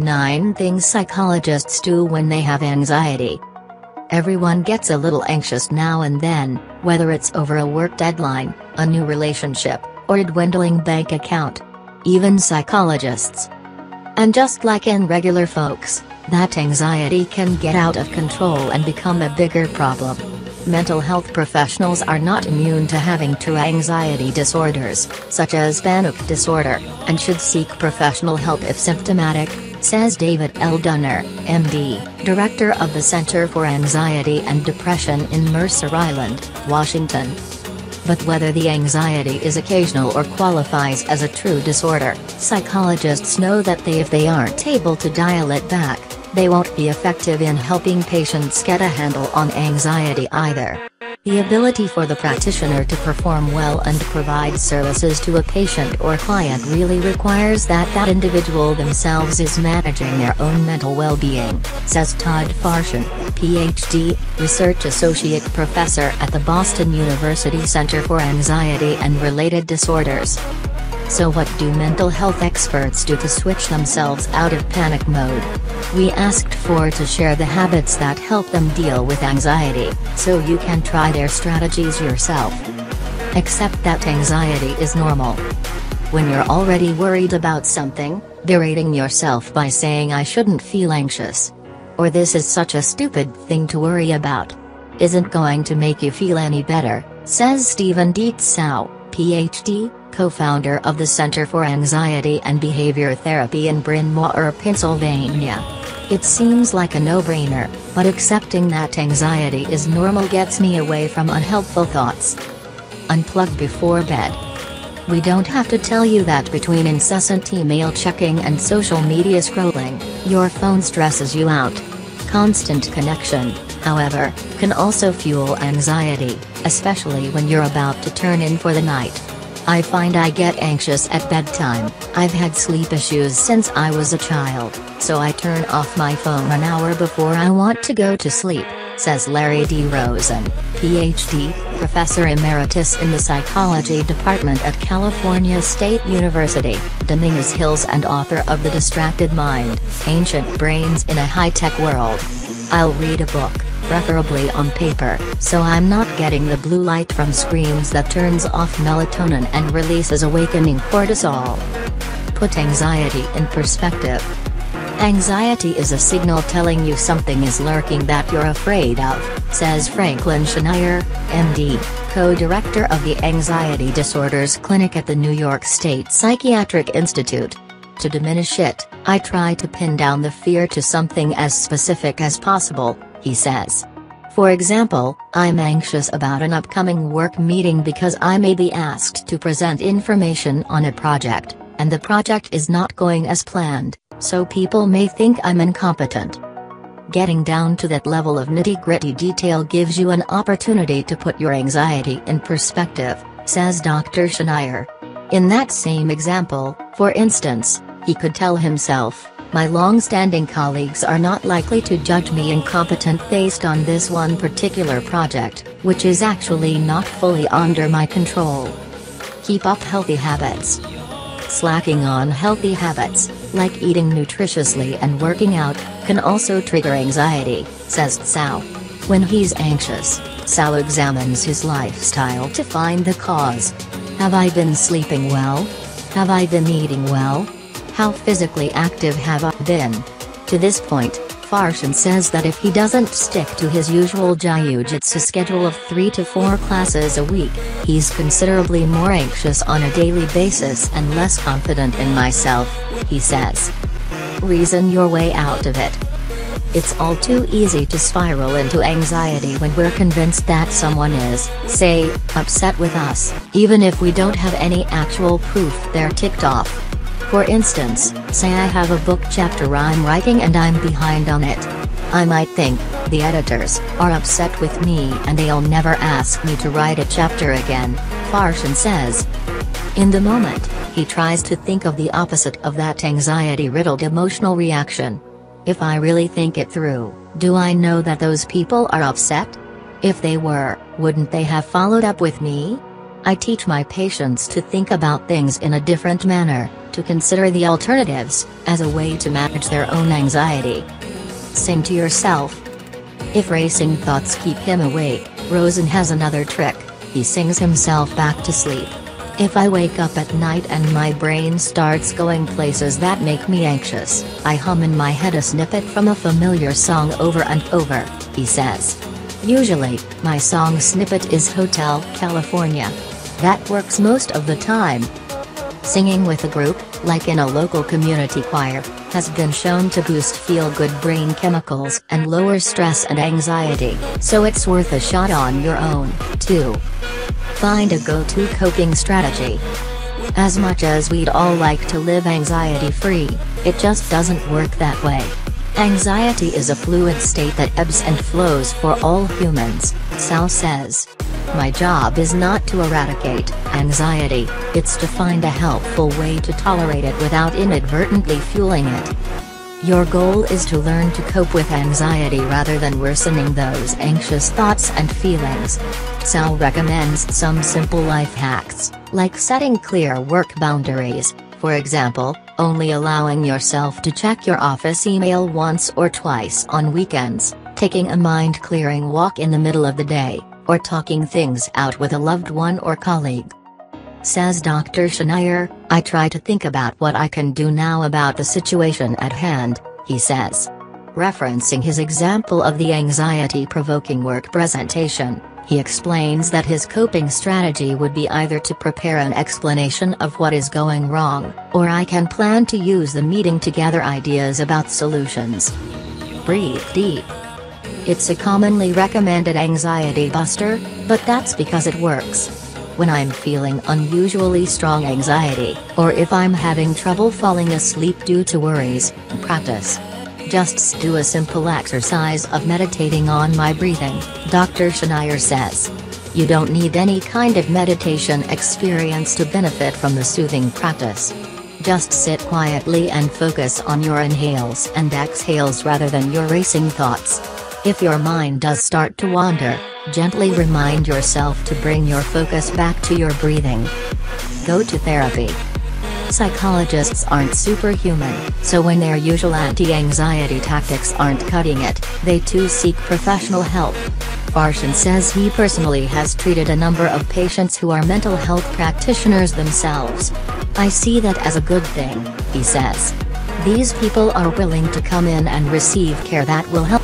9 Things Psychologists Do When They Have Anxiety. Everyone gets a little anxious now and then, whether it's over a work deadline, a new relationship, or a dwindling bank account. Even psychologists. And just like in regular folks, that anxiety can get out of control and become a bigger problem. Mental health professionals are not immune to having true anxiety disorders, such as panic disorder, and should seek professional help if symptomatic, says David L. Dunner, MD, Director of the Center for Anxiety and Depression in Mercer Island, Washington. But whether the anxiety is occasional or qualifies as a true disorder, psychologists know that they if they aren't able to dial it back, they won't be effective in helping patients get a handle on anxiety either. The ability for the practitioner to perform well and provide services to a patient or client really requires that that individual themselves is managing their own mental well-being, says Todd Farchione, PhD, Research Associate Professor at the Boston University Center for Anxiety and Related Disorders. So what do mental health experts do to switch themselves out of panic mode? We asked for to share the habits that help them deal with anxiety, so you can try their strategies yourself. Accept that anxiety is normal. When you're already worried about something, berating yourself by saying I shouldn't feel anxious. Or this is such a stupid thing to worry about. Isn't going to make you feel any better, says Stephen Dietzow, PhD, co-founder of the Center for Anxiety and Behavior Therapy in Bryn Mawr, Pennsylvania. It seems like a no-brainer, but accepting that anxiety is normal gets me away from unhelpful thoughts. Unplug before bed. We don't have to tell you that between incessant email checking and social media scrolling, your phone stresses you out. Constant connection, however, can also fuel anxiety, especially when you're about to turn in for the night. I find I get anxious at bedtime. I've had sleep issues since I was a child, so I turn off my phone an hour before I want to go to sleep, says Larry D. Rosen, PhD, Professor Emeritus in the Psychology Department at California State University, Dominguez Hills and author of The Distracted Mind, Ancient Brains in a High-Tech World. I'll read a book preferably on paper, so I'm not getting the blue light from screens that turns off melatonin and releases awakening cortisol. Put anxiety in perspective. Anxiety is a signal telling you something is lurking that you're afraid of, says Franklin Schneier, MD, co-director of the Anxiety Disorders Clinic at the New York State Psychiatric Institute. To diminish it, I try to pin down the fear to something as specific as possible, he says. For example, I'm anxious about an upcoming work meeting because I may be asked to present information on a project, and the project is not going as planned, so people may think I'm incompetent. Getting down to that level of nitty gritty detail gives you an opportunity to put your anxiety in perspective, says Dr. Schneier. In that same example, for instance, he could tell himself, my long-standing colleagues are not likely to judge me incompetent based on this one particular project, which is actually not fully under my control. Keep up healthy habits. Slacking on healthy habits, like eating nutritiously and working out, can also trigger anxiety, says Tsao. When he's anxious, Tsao examines his lifestyle to find the cause. Have I been sleeping well? Have I been eating well? How physically active have I been? To this point, Farchione says that if he doesn't stick to his usual jiu-jitsu schedule of 3 to 4 classes a week, he's considerably more anxious on a daily basis and less confident in myself, he says. Reason your way out of it. It's all too easy to spiral into anxiety when we're convinced that someone is, say, upset with us, even if we don't have any actual proof they're ticked off. For instance, say I have a book chapter I'm writing and I'm behind on it. I might think, the editors, are upset with me and they'll never ask me to write a chapter again, Farchione says. In the moment, he tries to think of the opposite of that anxiety-riddled emotional reaction. If I really think it through, do I know that those people are upset? If they were, wouldn't they have followed up with me? I teach my patients to think about things in a different manner, to consider the alternatives, as a way to manage their own anxiety. Sing to yourself. If racing thoughts keep him awake, Rosen has another trick, he sings himself back to sleep. If I wake up at night and my brain starts going places that make me anxious, I hum in my head a snippet from a familiar song over and over, he says. Usually, my song snippet is Hotel California. That works most of the time. Singing with a group, like in a local community choir, has been shown to boost feel-good brain chemicals and lower stress and anxiety, so it's worth a shot on your own, too. Find a go-to coping strategy. As much as we'd all like to live anxiety-free, it just doesn't work that way. Anxiety is a fluid state that ebbs and flows for all humans, Sal says. My job is not to eradicate anxiety, it's to find a helpful way to tolerate it without inadvertently fueling it. Your goal is to learn to cope with anxiety rather than worsening those anxious thoughts and feelings. Sal recommends some simple life hacks, like setting clear work boundaries, for example, only allowing yourself to check your office email once or twice on weekends, taking a mind-clearing walk in the middle of the day, or talking things out with a loved one or colleague. Says Dr. Schneier, I try to think about what I can do now about the situation at hand, he says. Referencing his example of the anxiety-provoking work presentation, he explains that his coping strategy would be either to prepare an explanation of what is going wrong, or I can plan to use the meeting to gather ideas about solutions. Breathe deep. It's a commonly recommended anxiety buster, but that's because it works when I'm feeling unusually strong anxiety, or if I'm having trouble falling asleep due to worries, practice. Just do a simple exercise of meditating on my breathing, Dr. Schneier says. You don't need any kind of meditation experience to benefit from the soothing practice. Just sit quietly and focus on your inhales and exhales rather than your racing thoughts. If your mind does start to wander, Gently remind yourself to bring your focus back to your breathing. Go to therapy. Psychologists aren't superhuman, so when their usual anti-anxiety tactics aren't cutting it, they too seek professional help. Farchione says he personally has treated a number of patients who are mental health practitioners themselves. I see that as a good thing, he says. These people are willing to come in and receive care that will help